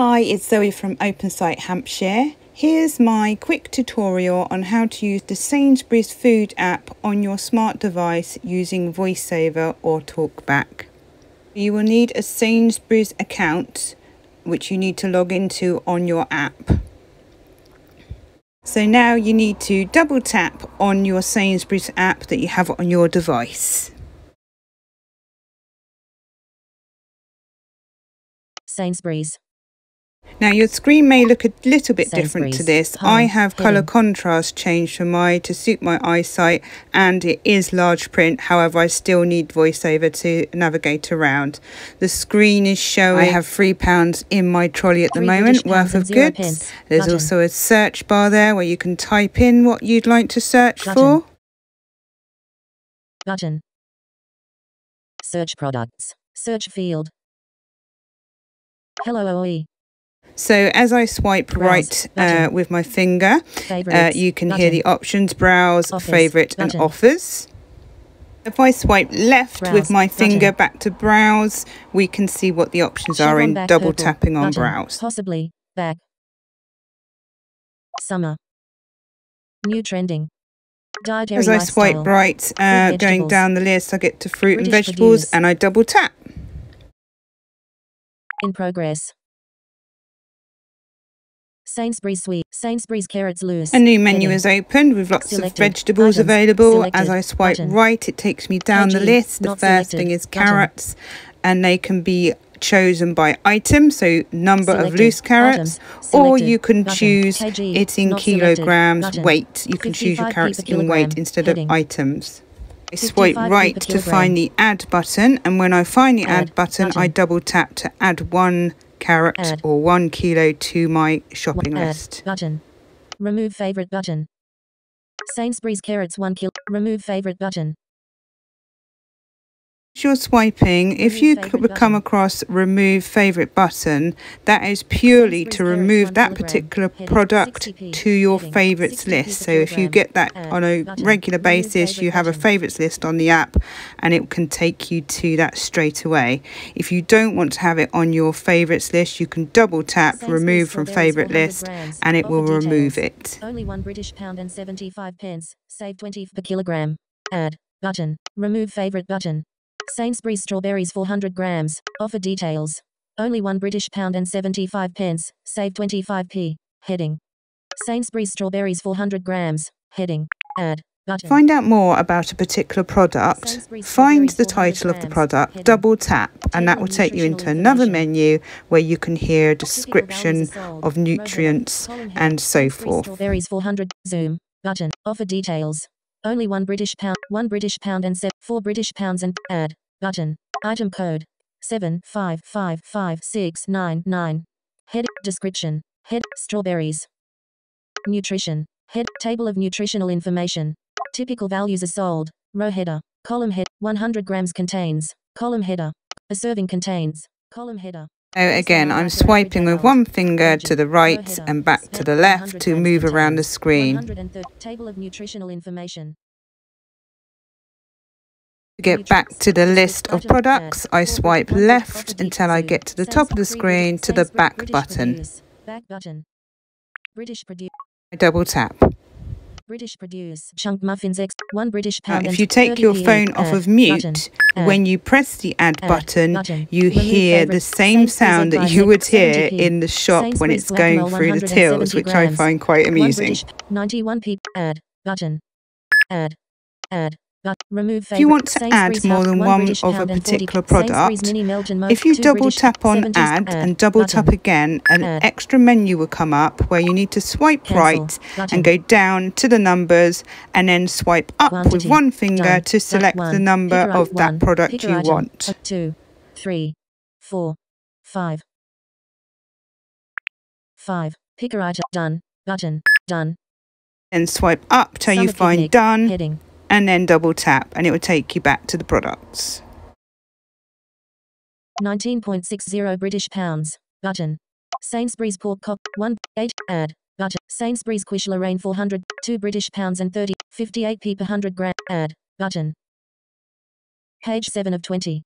Hi, it's Zoe from OpenSight Hampshire. Here's my quick tutorial on how to use the Sainsbury's Food app on your smart device using VoiceOver or TalkBack. You will need a Sainsbury's account which you need to log into on your app. So now you need to double tap on your Sainsbury's app that you have on your device. Sainsbury's. Now your screen may look a little bit different to this. I have colour contrast changed for my to suit my eyesight and it is large print. However, I still need voiceover to navigate around. The screen is showing I have three pounds in my trolley at the moment worth of goods. Pence. There's also a search bar there where you can type in what you'd like to search for. Button. Search products. Search field. Hello OE. So as I swipe browse, right uh, with my finger, uh, you can button. hear the options browse, Office, favorite button. and offers. If I swipe left browse, with my finger button. back to browse, we can see what the options are in double purple, tapping on browse. Possibly, back. Summer. New trending. Dietary As I swipe right, uh, going down the list, I get to fruit British and vegetables produce. and I double tap. In progress. Sainsbury's sweet, Sainsbury's carrots loose. A new menu is opened with lots selected. of vegetables Items. available. Selected. As I swipe Button. right, it takes me down the list. The first selected. thing is carrots, Button. and they can be chosen by item, so number selected. of loose carrots, or you can Button. choose KG. it in kilograms, weight. You can choose your carrots in weight instead Heading. of items. I swipe right to find the add button, and when I find the add, add button, button, I double tap to add one carrot add. or one kilo to my shopping add. list. Button. Remove favorite button. Sainsbury's carrots 1 kilo. Remove favorite button you're swiping, if you come across remove favorite button, that is purely to remove that particular product to your favorites list. So if you get that uh, on a regular basis, you have a favorites list on the app and it can take you to that straight away. If you don't want to have it on your favorites list, you can double tap remove from favorite list and it will remove it. Only 1 British pound and 75 pence, save 20 per kilogram. Add button, remove favorite button. Sainsbury's strawberries 400 grams. Offer details. Only 1 British pound and 75 pence. Save 25p. Heading. Sainsbury's strawberries 400 grams. Heading. Add. Button. Find out more about a particular product, find the title of the product, heading. double tap, and that will take you into another menu where you can hear a description of nutrients and so forth. Strawberries 400 zoom button offer details only one British pound, one British pound and set four British pounds and add button. Item code seven five five five six nine nine. Head description. Head strawberries. Nutrition. Head table of nutritional information. Typical values are sold. Row header. Column head 100 grams contains. Column header. A serving contains. Column header. So again, I'm swiping with one finger to the right and back to the left to move around the screen. Table of nutritional information. To get back to the list of products, I swipe left until I get to the top of the screen to the back button. I double tap. British produce chunk muffins X one British pound. Uh, if you take your phone off of mute, button, when you press the add, add button, button, you hear the same sound that you would hear in the shop when it's going through the tills, which I find quite amusing. 91p add button add add if you want to add more than one of a particular product, if you double tap on add and double tap again, an extra menu will come up where you need to swipe right and go down to the numbers and then swipe up with one finger to select the number of that product you want. Two, three, four, five, five. Picker item done. Button. Done. And swipe up till you find done. Heading and then double tap and it will take you back to the products. 19.60 British pounds. Button. Sainsbury's pork cock 1 8 add button. Sainsbury's quiche Lorraine 400 2 British pounds and 30 58p per 100 gram add button. Page 7 of 20.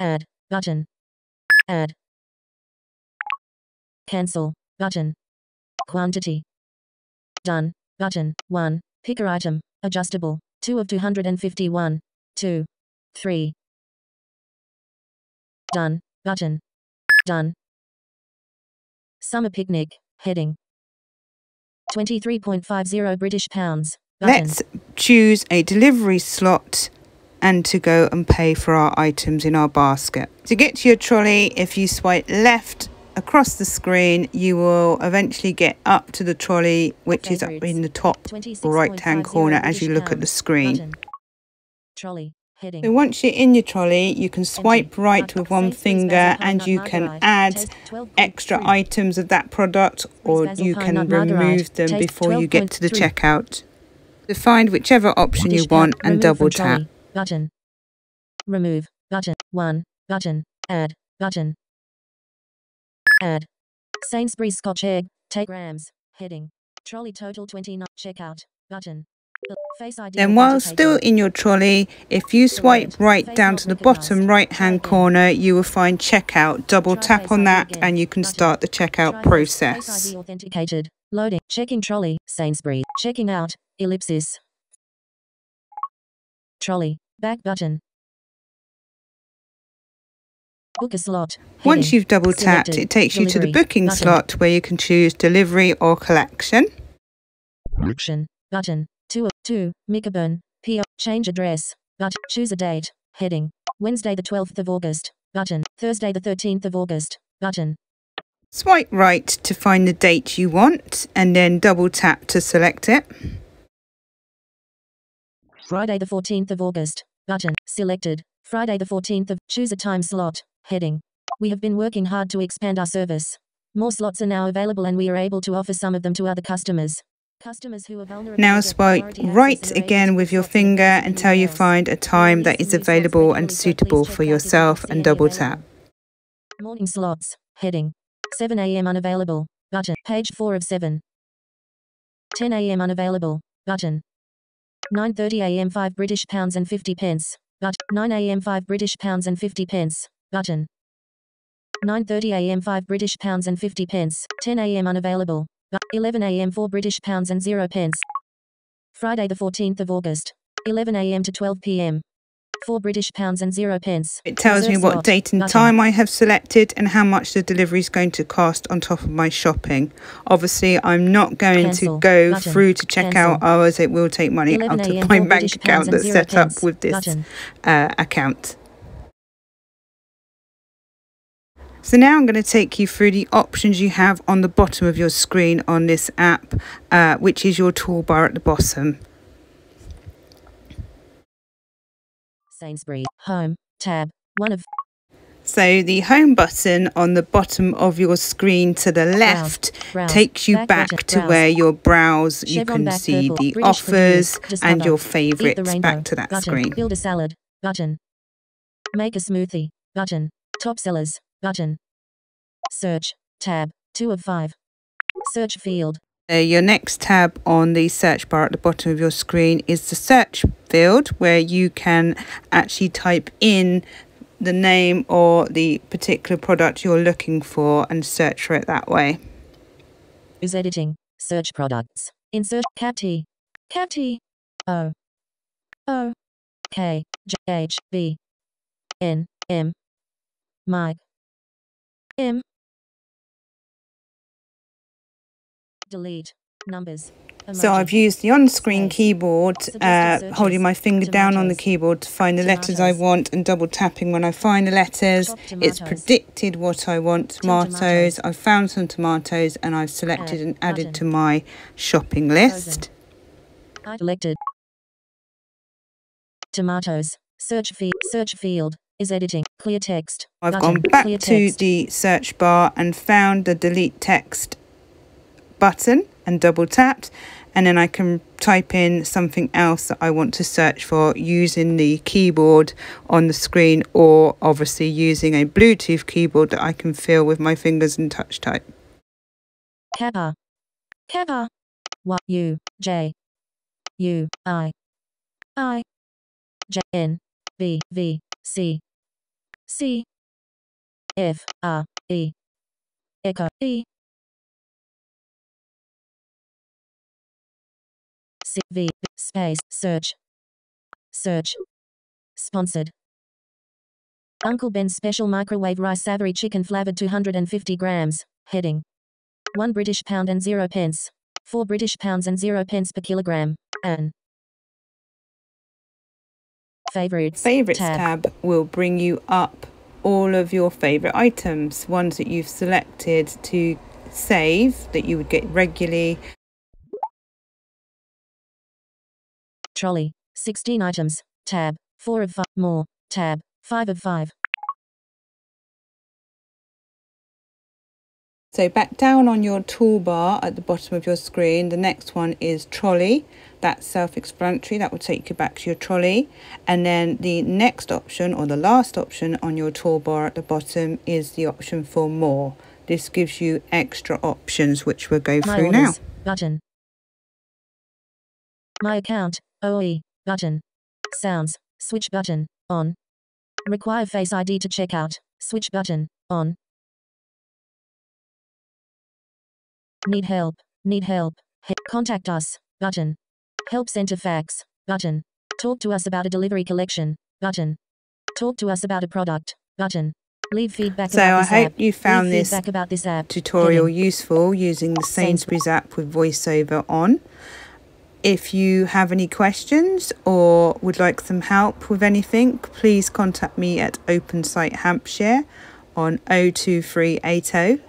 Add button. Add Cancel. Button. Quantity. Done. Button. 1. Picker item. Adjustable. 2 of 251. 2. 3. Done. Button. Done. Summer picnic. Heading. 23.50 British pounds. Button. Let's choose a delivery slot and to go and pay for our items in our basket. To get to your trolley, if you swipe left across the screen, you will eventually get up to the trolley, which is up in the top right hand corner as you look at the screen. Trolley. Heading. So once you're in your trolley, you can swipe right with one finger and you can add extra items of that product or you can remove them before you get to the checkout. To find whichever option you want and double tap. Button. Remove. Button. 1. Button. Add. Button. Add. Sainsbury's Scotch egg. Take grams. Heading. Trolley total 29. Checkout. Button. Then while still in your trolley, if you swipe right down to the bottom right hand corner, you will find checkout. Double tap on that and you can start the checkout process. Authenticated. Loading. Checking trolley. Sainsbury. Checking out. Ellipsis. Trolley. Back button. Book a slot. Once you've double tapped, it takes you to the booking slot where you can choose delivery or collection. Action. Button. 2 of 2, Mickerburn, P. Change address. But choose a date. Heading. Wednesday the 12th of August. Button. Thursday the 13th of August. Button. Swipe right to find the date you want and then double tap to select it. Friday the 14th of August. Button. Selected. Friday the 14th of choose a time slot. Heading. We have been working hard to expand our service. More slots are now available and we are able to offer some of them to other customers. Now swipe right again with your finger until you find a time that is available and suitable for yourself and double tap. Morning slots. Heading. 7 a.m. unavailable. Button. Page 4 of 7. 10 a.m. unavailable. Button. 9.30 a.m. 5 British pounds and 50 pence. But 9 a.m. 5 British pounds and 50 pence. Button. 9.30 a.m. 5 British pounds and 50 pence. 10 a.m. unavailable. 11 a.m. 4 British pounds and 0 pence. Friday the 14th of August. 11 a.m. to 12 p.m. 4 British pounds and 0 pence. It tells Reserve me what slot. date and time I have selected and how much the delivery is going to cost on top of my shopping. Obviously, I'm not going Cancel. to go Button. through to check Cancel. out hours. It will take money out of my bank account that's set pence. up with this uh, account. So now I'm going to take you through the options you have on the bottom of your screen on this app, uh, which is your toolbar at the bottom. Sainsbury Home tab one of so the home button on the bottom of your screen to the left browse, takes you back, back to browse. where your browse you Chevron can see purple, the British offers and your favourites back to that button, screen. Build a salad button. Make a smoothie button. Top sellers Button. Search. Tab. 2 of 5. Search field. Uh, your next tab on the search bar at the bottom of your screen is the search field where you can actually type in the name or the particular product you're looking for and search for it that way. Is editing. Search products. Insert cap T. Cap T. O. O. K. J. H. B. N. M. M. Delete. Numbers. So I've used the on-screen keyboard, uh, holding my finger down on the keyboard to find the letters I want and double tapping when I find the letters. It's predicted what I want. Tomatoes. I've found some tomatoes and I've selected and added to my shopping list. I selected. Tomatoes. Search field. Search field is editing. Clear text. I've button. gone back to the search bar and found the delete text button and double tapped and then I can type in something else that I want to search for using the keyboard on the screen or obviously using a Bluetooth keyboard that I can feel with my fingers and touch type. Kappa. Kappa. Y U. J. U. I. I. J. N. B V. C. C. F. R. E. Echo. E CV space search. Search. Sponsored. Uncle Ben's special microwave rice savory chicken flavored 250 grams. Heading. 1 British pound and 0 pence. 4 British pounds and 0 pence per kilogram. An favorites favorites tab. tab will bring you up all of your favorite items. Ones that you've selected to save that you would get regularly Trolley. 16 items. Tab. 4 of 5. More. Tab. 5 of 5. So back down on your toolbar at the bottom of your screen, the next one is trolley. That's self-explanatory. That will take you back to your trolley. And then the next option or the last option on your toolbar at the bottom is the option for more. This gives you extra options, which we'll go My through orders. now. Button. My account. OE. Button. Sounds. Switch button. On. Require Face ID to check out. Switch button. On. Need help. Need help. He- contact us. Button. Help center fax. Button. Talk to us about a delivery collection. Button. Talk to us about a product. Button. Leave feedback So about I hope app. you found Leave this feedback about this app. tutorial Heading. useful using the Sainsbury's app with voiceover on. If you have any questions or would like some help with anything, please contact me at Open Sight Hampshire on 02380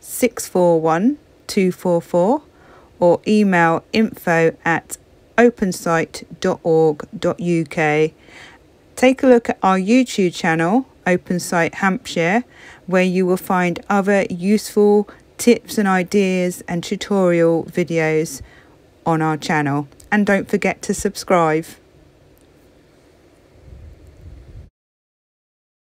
641 244 or email info at opensight.org.uk. Take a look at our YouTube channel, Open Sight Hampshire, where you will find other useful tips and ideas and tutorial videos on our channel. And don't forget to subscribe.